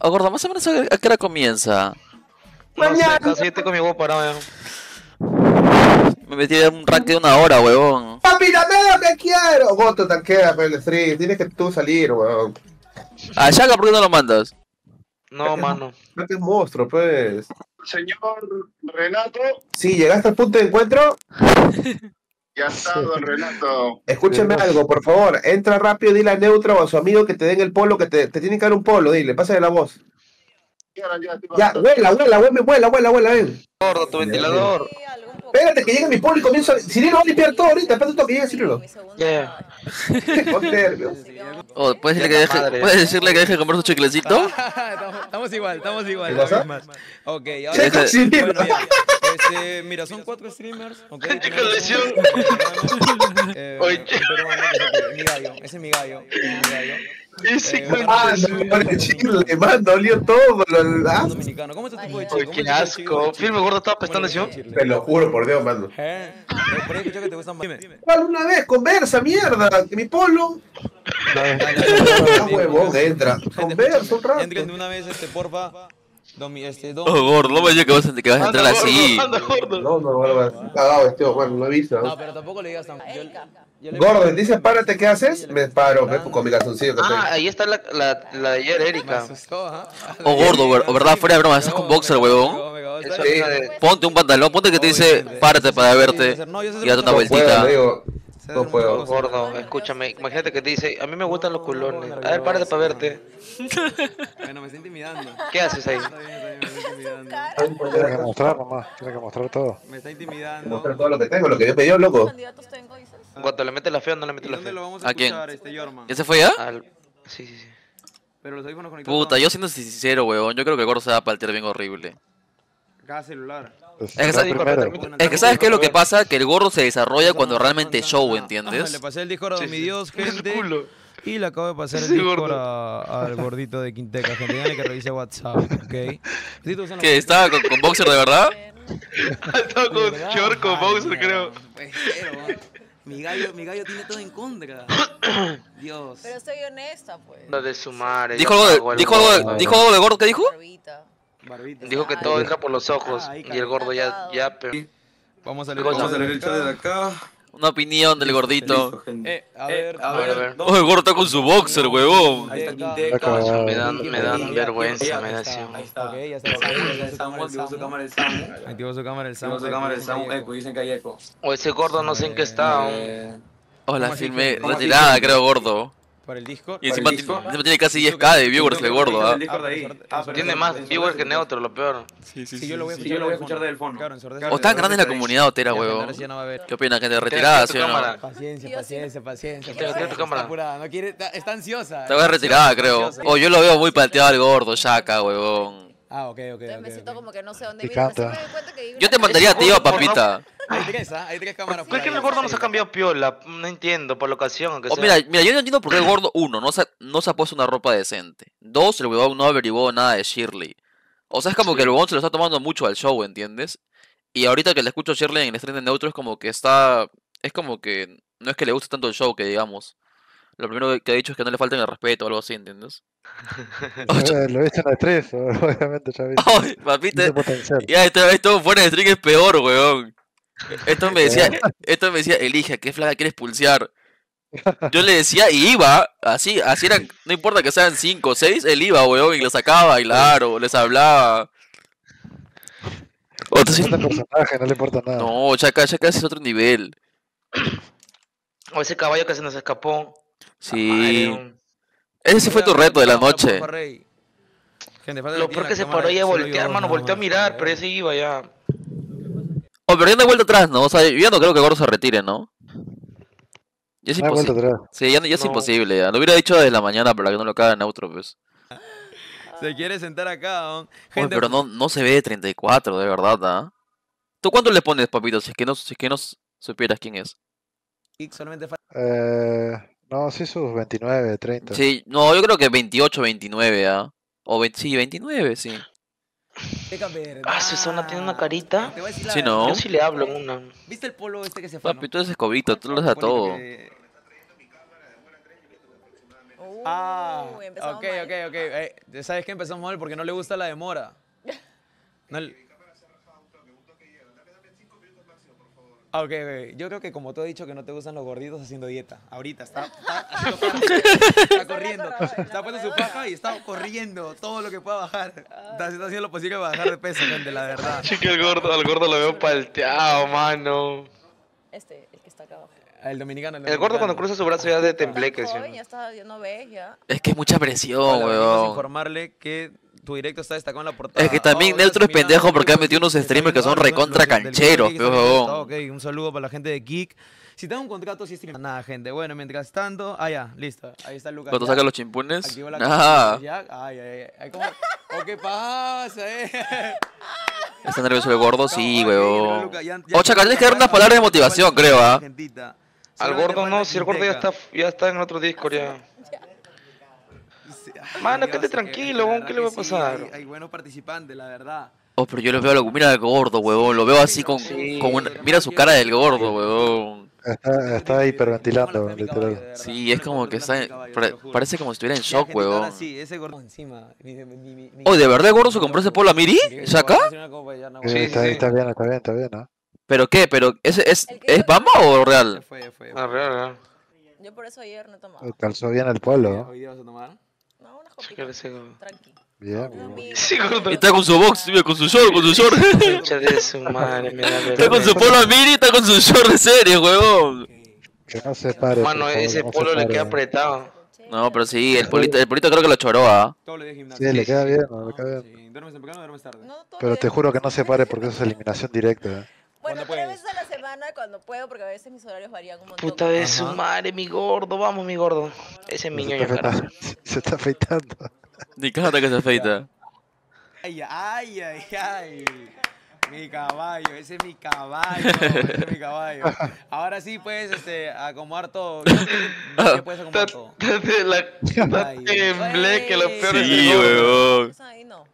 Oh, gordo, más o menos a a qué hora comienza. No sé, Mañana. casi estoy con mi huevo parado. Me metí en un rank de una hora, huevón. Papi, dame lo que quiero. Goto, tanquea, pero el stream. Tienes que tú salir, weón. A Shaka, ¿por qué no lo mandas? No, mano. No que es monstruo, pues. Señor Renato, Sí, llegaste al punto de encuentro. ya está, don Renato. Escúcheme algo, por favor. Entra rápido, dile a Neutro o a su amigo que te den el polo, que te, te tiene que dar un polo. Dile, pásale la voz. Ya, vuela, vuela, vuela, vuela, vuela, vuela, ven. Gordo, tu ventilador. Espérate que llegue mi y comienza. Cirilo va a limpiar todo ahorita. Espérate un toque, llega Cirilo. Yeah. Con nervios. Oh, ¿puedes, decirle que deje. ¿Puedes decirle que deje de comer su chiclecito? estamos, igual, estamos igual. ¿Qué más. Ok, ahora. Bueno, ya. Este, mira, son cuatro streamers. ok, Checa tenemos lesión. un- eh, Oye. peruano que es mi gallo. Ese es mi gallo. ese es mi gallo. Ese Eh. Ah, no, chile, man, dolió todo. lo- ah, Un dominicano. ¿Cómo es tu tipo de qué asco. Firme, gordo, estaba prestando atención. Te lo juro, por Dios, mano. ¿Eh? Eh, Por ahí escuché que te gustan más. Dime. ¿Cuál una vez? Conversa, mierda. Que mi polo. Ah, huevón, entra. Conversa un rato. Entren de una vez, este, porfa. Domi, este. Oh, gordo, no me digas que vas a, que vas a entrar así. gordo. No, no, no, cagado este, no avisa. No, pero tampoco le digas tan. Yo, yo le- Gordo, dice párate, ¿qué haces? Me paro, ve con mi calzoncillo que Ah, estoy. ahí está la, la, la de ayer, Me Erika. ajá. Oh, gordo, o verdad, fuera de broma, estás con boxer, huevón. Me me. Ponte un pantalón, ponte que te dice, párate para verte y date una No puedo, vueltita. No puedo. Gordo, escúchame, imagínate que te dice, a mí me gustan los culones. A ver, párate para verte. Bueno, me está intimidando. ¿Qué haces ahí? Está bien, está bien, me está intimidando. Tiene que mostrar nomás, tiene que mostrar todo. Me está intimidando. Mostrar todo lo que tengo, lo que yo pedí, loco. Tengo, dices? Cuando le metes la fea, no le ¿Y metes la dónde fea. lo vamos a ¿A quién? escuchar, este Yorman? ¿Ya se fue ya? Al... Sí, sí, sí. Pero los audífonos conectados. Puta, yo siendo sincero, huevón, yo creo que el gordo se va a paltear bien horrible. Cada celular. Es Es que sabes- primera. Es que sabes qué es lo que pasa, que el gordo se desarrolla cuando realmente es show, Le ¿entiendes? pasé el Discord a Sí, mi sí. Dios, gente. Y le acabo de pasar el Sí, Discord al gordito de Quinteca, gente. Díganle que revise WhatsApp, ¿ok? ¿Que estaba con, con boxer de verdad? Estaba con short con boxer, creo. Mi gallo, mi gallo tiene todo en contra. Dios. Pero estoy honesta, pues. La de su madre. ¿Dijo algo de, el dijo algo gordo. de, dijo algo de gordo? ¿Qué dijo? Barbita. Barbita. Dijo que todo entra por los ojos. Ah, Y el gordo ya, ya, pero... Vamos a leer Vamos a leer el chat de acá. Una opinión del gordito. Eh, a ver, a ver, a ver. Oh, el gordo está con su boxer, huevón. Ahí está Quinteca. Me dan, me dan vergüenza, me da Ahí así. está. Ok, ya activó su cámara el Samu. Activó su cámara el Samu. Activó su cámara el Samu. Eco, dicen que hay eco. O ese gordo no sé en qué está. Eh, Hola, ¿Cómo así filmé que- cómo así retirada, creo, gordo. Para el Discord. Y encima, el ti- Discord? encima tiene casi 10k de viewers el gordo, ¿ah? El Discord ahí. Ah, Tiene más viewers que neutro, lo peor. Sí, Sí, yo lo voy a Sí, escuchar, yo lo voy a escuchar del fondo. Claro, en sordera. O tan grande es la comunidad otera, Ya, ya ver. ¿Qué opina, gente? ¿Retirada, sí o no? cámara. Paciencia, paciencia, paciencia. Está apurada, no quiere, está, está ansiosa. A retirada, creo. Oh, yo lo veo muy palteado al gordo, Shaka, huevón. Ah, ok, ok, Entonces me siento como que no sé dónde vivo Yo te mandaría a ti, papita. Hay tres, ¿ah? Hay tres cámaras. ¿Por qué el gordo no se ha cambiado piola? No entiendo, por la ocasión, aunque O sea. mira, mira, yo no entiendo por qué el gordo, uno, no se, no se ha puesto una ropa decente. Dos, el huevón no averiguó nada de Shirley. O sea, es como que el huevón se lo está tomando mucho al show, ¿entiendes? Y ahorita que le escucho a Shirley en el stream de neutro es como que está... Es como que no es que le guste tanto el show, que digamos. Lo primero que ha dicho es que no le falten el respeto o algo así, ¿entiendes? Eh, Lo viste en la 3, obviamente ya viste. Ay, papita, ya esto, esto fuera de stream es peor, weón. Esto me decía, esto me decía, elige, ¿a qué flaga quieres pulsear? Yo le decía y iba, así, así eran, no importa que sean cinco o seis, él iba, weón, y lo sacaba a bailar o les hablaba. Otro sí- Es el personaje, no le importa nada. No, Chaka, Chaka ese es otro nivel. O ese caballo que se nos escapó. Sí. Madre, Ese sí fue tu reto de la noche. Gente, Lo peor que se paró ahí a voltear, mano. Volteó a mirar, ¿eh? pero ese iba ya. Oh, pero ya no hay vuelta atrás, ¿no? O sea, yo ya no creo que Gordo se retire, ¿no? Ya es imposible. Sí, ya, ya es No. imposible, ya. Lo hubiera dicho desde la mañana para que no lo caga en neutro, pues. Se quiere sentar acá, ¿no? Oye, Gente, pero no, no se ve de 34, de verdad, ¿ah? ¿Tú cuánto le pones, papito? Si es que no, si es que no supieras quién es. solamente falta Eh, no, sí sus 29, 30. Sí, no, yo creo que 28, 29, ¿ah? O 20, sí, 29, sí. Ah, Susana tiene una carita. Te voy a decir la Sí. ¿no? Yo sí le hablo en una. ¿Viste el polo este que se fue? Papi, tú eres escobito, tú lo das a todo. Ah, ok, ok, ok. Eh, ¿Sabes qué? Empezamos mal porque no le gusta la demora. No le- ok, ok. Yo creo que como tú has dicho que no te gustan los gorditos haciendo dieta. Ahorita está, está haciendo paja. Está corriendo. Está poniendo su paja y está corriendo todo lo que pueda bajar. Está, está haciendo lo posible para bajar de peso, gente, la verdad. Chico, el gordo, al gordo lo veo palteado, mano. Este, el que está acá abajo. El dominicano. El gordo cuando cruza su brazo ya es de tembleque, ¿sí? Joven, ya está, ya no ves, ya. Es que es mucha presión, Hola, weón. informarle que tu directo está destacado en la portada. Es que también Oh, Neutro es pendejo porque ha metido unos streamers que son recontra cancheros, weón. Ok, un saludo para la gente de Geek. Si tengo un contrato, sí stream. Nada, gente. Bueno, mientras tanto. Ah, ya, listo. Ahí está Lucas. Cuando saca los chimpunes. La Ah, ya. Ay, ay, ay. Oh, ¿Qué pasa, eh? está nervioso el gordo, sí, weón. Ocha, tienes que dar unas palabras de motivación, creo, ¿ah? Al gordo no, si el gordo ya está, ya está en otro Discord ya. Mano, quédate Dios, tranquilo, ¿qué le va a sí, pasar? Hay, hay buenos participantes, la verdad. Oh, pero yo lo veo, lo- mira al gordo, weón. Lo veo así con, Sí. con una- Mira su cara del gordo, weón. Está, está hiperventilando, literal. Sí, es como que está. pare- Parece como si estuviera en shock, weón. sí, ese gordo encima. Oh, ¿de verdad el gordo se compró ese polo a Miri? mi- ¿Es acá? Eh, Sí, está, está bien, está bien, está bien, ¿no? ¿Pero qué? ¿Pero ese es, es yo- Bamba o real? Fue, fue. Ah, real, real. Yo por eso ayer no he tomado. Calzó bien el polo. Hoy día vas a tomar. No, una copita. Tranqui. Bien, No, Sí. Y está con su box, con su short, con su short. Su madre, Está con su polo a Miri y está con su short de serie, weón. Que no se pare. Mano, ese no se polo le queda apretado. No, pero sí, el polito, el polito creo que lo choró, ¿ah? Todo le de gimnasio. Sí, le queda bien, Ah, le queda bien. sí. ¿Duermes temprano o duermes tarde? No, Pero te juro que no se pare porque eso es eliminación directa. ¿eh? Bueno, ¿Cuándo tres puedes? Cuando puedo, porque a veces mis horarios varían un montón. Puta de su madre, mi gordo. Vamos, mi gordo. Ese es mi Se ñoño, está, afeitando, se está afeitando. Ni cámara que se afeita. Ay, ay, ay, ay. Mi caballo, ese es mi caballo, ese es mi caballo. Ahora sí puedes este, acomodar todo. Que ya puedes acomodar todo. La Ay, tembleque, lo peor es Sí, el gordo. weón. Esa ahí no.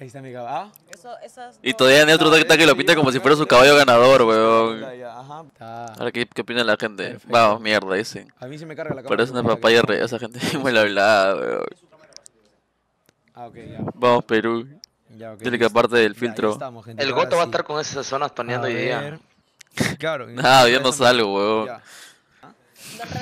Ahí está mi caballo. Eso, esas Y todavía Neutro está- está que lo pinta como si fuera su caballo ganador, weón. Ahora, ¿qué, qué opina la gente? Perfecto. Vamos, mierda, dicen. A mí sí me carga la cámara. Parece una papaya re... Esa gente muy hablada, weón. Ah, ok, ya. Vamos, Perú. ya ok, Dile que aparte del filtro. estamos, gente, El ahora goto va a sí. estar con esas zonas toneando A hoy día. Claro. Nada, yo no salgo, weón.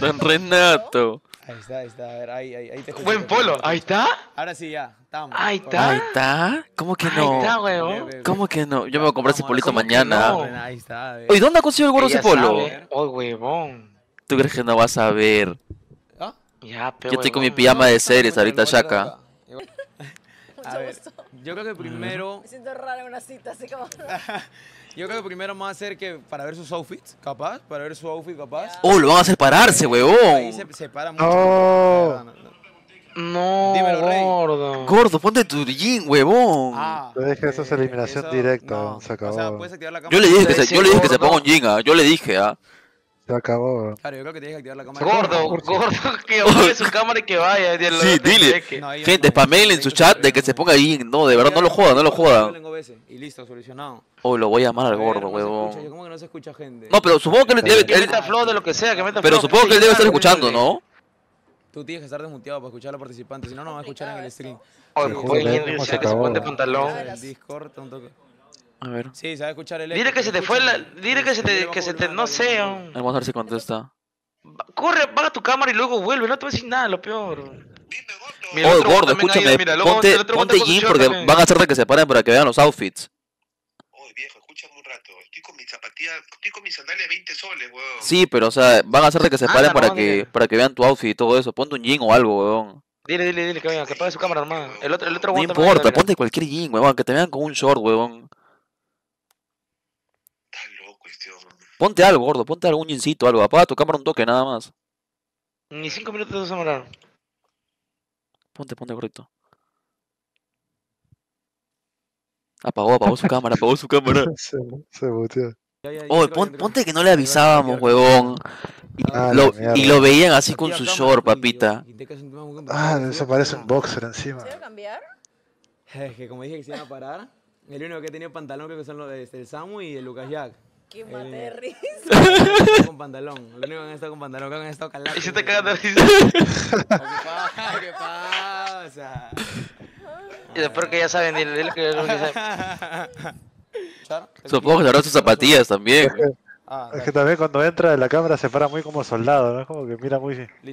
Don Renato. Ahí está, ahí está. A ver, ahí, ahí, ahí te Buen te polo, ahí está. Ahora sí, ya. Estamos. Ahí está. Ahí está. ¿Cómo que Ahí está, no? weón. Ve, ve, ¿Cómo que no? Yo me voy a comprar ese polito ¿cómo que mañana. no? Ahí está. Oye, ¿dónde ha conseguido el gordo ese polo? sabe. Oh, huevón. ¿Tú crees que no vas a ver? ¿Ah? Ya, pero Yo estoy con mi pijama de series ahorita, Shaka. Acá. A Mucho ver, gusto. yo creo que primero, Me siento rara en una cita, así como. yo creo que primero vamos a hacer que para ver sus outfits, capaz, para ver su outfit, capaz. Ya. Oh, lo van a hacer pararse, Ahí huevón. se separa mucho. No. No, no, no. No, Dímelo, Rey. gordo. Gordo, ponte tu jean, huevón. Ah, Te dije, eso es eliminación eso- directa, no, se O sea, acabó. puedes activar la cámara. Yo le dije que se, yo le dije que se ponga un jean, ah. Yo le dije, ah. Se acabó. Claro, yo creo que tienes que activar la cámara. Gordo, gordo, que apague su cámara y que vaya. y el Sí, dile. No, ellos Gente, no, spameen en su chat de que se ponga jean. No, de verdad, no lo jodan, no lo jodan. En OBS, Y listo, solucionado. Oh, lo voy a llamar al gordo, huevón. ¿Cómo que no se escucha gente? No, pero supongo que él debe, Que él- meta flow de lo que sea, que meta pero flow, supongo que él debe estar escuchando. ¿no? Tú tienes que estar desmuteado para escuchar a los participantes, si no, no va a escuchar en el stream. Oye, Sí, sí, y se acabó. pantalón. El Discord, un toque. A ver, Sí, se va a escuchar el Dile eco, que se te fue la. Dile que se te. Que se te. No sé. vamos a ver si contesta. Corre, apaga tu cámara y luego vuelve. No te voy a decir nada, lo peor. Mira, Oh, el otro gordo, también ahí, escúchame, mira, luego ponte, el otro ponte con jean short porque también. van a hacer de que se paren para que vean los outfits. Oye, viejo, escúchame un rato. Estoy con mi zapatilla, estoy con mi sandalia 20 soles, weón. Sí, pero o sea, van a hacer de que se Ah, paren para no, que, dile. para que vean tu outfit y todo eso. Ponte un jean o algo, weón. Dile, dile, dile que venga, que apague su cámara, hermano. El otro, el otro No aguanta importa, mira. ponte cualquier jean, weón, que te vean con un short, weón. Estás loco, este hombre. Ponte algo, gordo, ponte algún jeansito, algo. Apaga tu cámara un toque, nada más. Ni cinco minutos de sombrar. Ponte, ponte correcto. Apagó, apagó su cámara, apagó su cámara. Se, se boteó. Oh, pon- ponte que no le avisábamos, huevón. Y, Ah, lo, y lo veían así con su short, papita. Ah, eso parece un boxer encima. ¿Se iba a cambiar? Es que como dije que se iban a parar, el único que tenía pantalón creo que son los de este, el Samu y el Lucas Jack. Que mate de risa. con pantalón. Lo único que han estado con pantalón, que han estado calados. Y se te cagan de risa. ¿Qué pasa? ¿Qué pasa? Y después que ya saben, dile, dile que es lo que saben. Char, ¿te Supongo que habrá sus zapatillas también. Ah, Es que también cuando entra en la cámara se para muy como soldado, ¿no? Es como que mira muy... Listo.